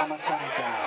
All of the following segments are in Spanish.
Amazónica. Despréndete,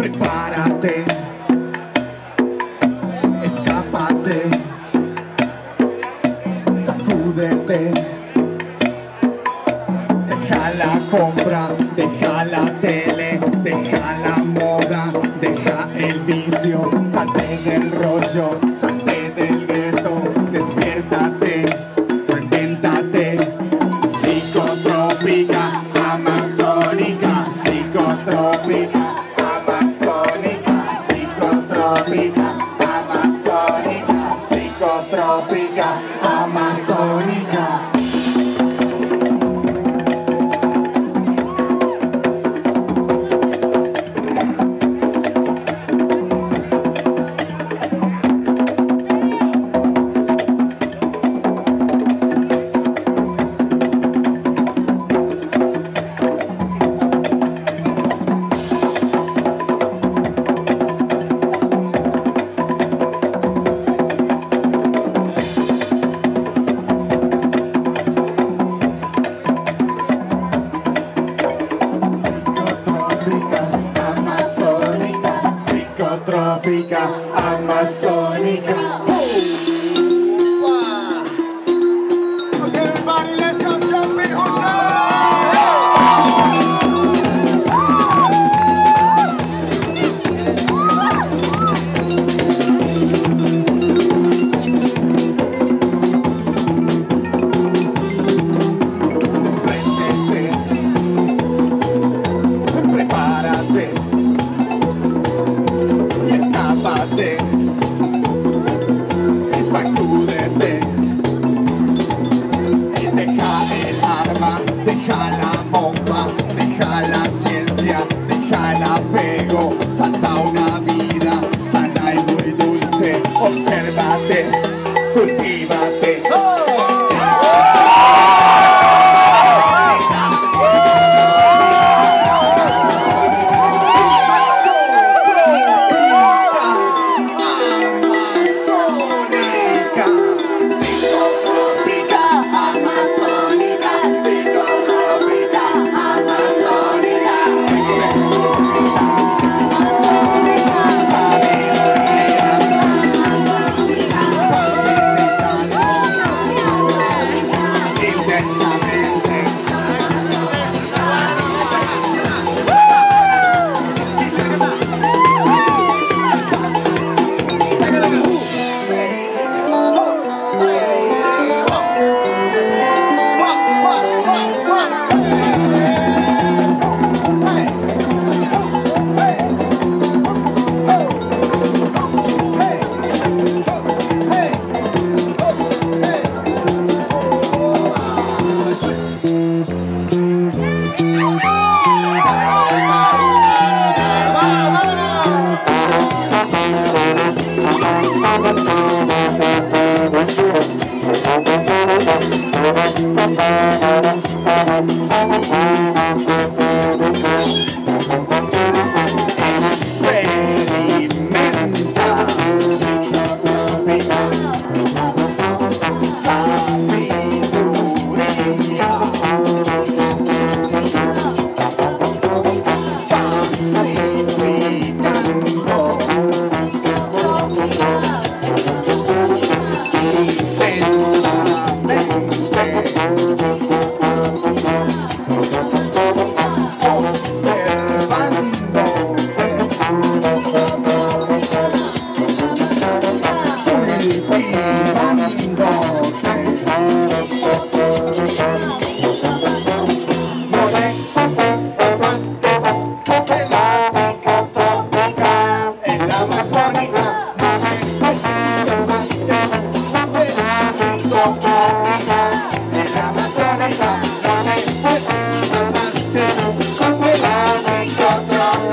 prepárate, escápate, sacúdete, deja la compra, deja la tele, deja la moda, deja el vicio, salte del rollo, psicotrópica, amazónica. Africa, Amazonica. Whoa. Escápate y sacúdete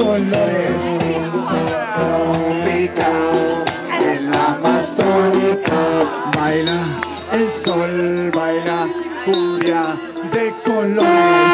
colores. Tropical, en la amazónica. Baila el sol, baila cumbia de colores.